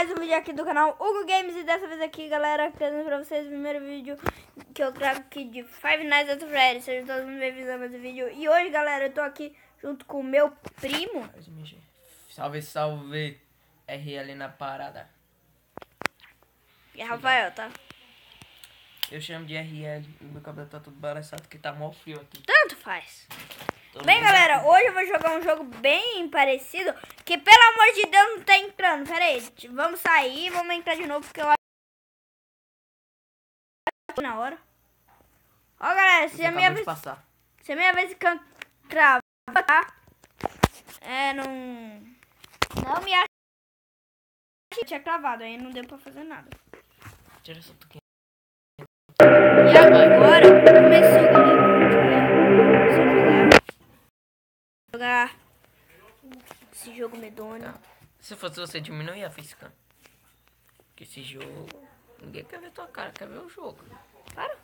mais um vídeo aqui do canal Hugo Games e dessa vez aqui, galera, trazendo pra vocês o primeiro vídeo que eu gravo aqui de Five Nights at Freddy's. Sejam todos bem-vindos a mais um vídeo. E hoje, galera, eu tô aqui junto com o meu primo. Salve, salve. R ali na parada. E Rafael, tá? Eu chamo de RL. O meu cabelo tá todo balançado porque tá mó frio aqui. Tanto faz. Todo Bem, mundo galera, hoje eu vou jogar um jogo bem parecido, que pelo amor de Deus não tá entrando. Pera aí, vamos sair e vamos entrar de novo, porque eu acho que na hora. Ó, galera, se a minha vez, passar. se a minha vez que eu travar, tá? É, não... Não me acha tinha cravado, aí não deu pra fazer nada. Tira essa. E agora, esse jogo medonho. Tá. Se fosse você, diminui a facecam. Porque esse jogo... Ninguém quer ver tua cara, quer ver o jogo. Para.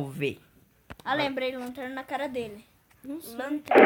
Salve. Ah, lembrei, lanterna na cara dele. Lanterna.